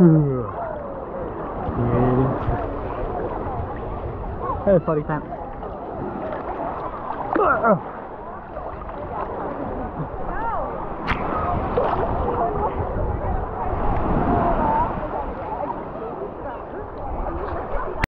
yeah. There's body count.